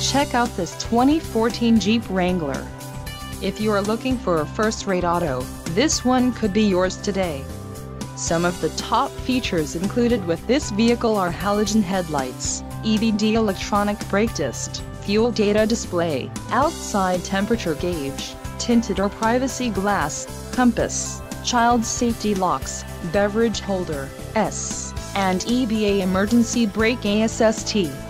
Check out this 2014 Jeep Wrangler. If you are looking for a first-rate auto, this one could be yours today. Some of the top features included with this vehicle are halogen headlights, EBD electronic brake disc, fuel data display, outside temperature gauge, tinted or privacy glass, compass, child safety locks, beverage holder, S, and EBA emergency brake ASST.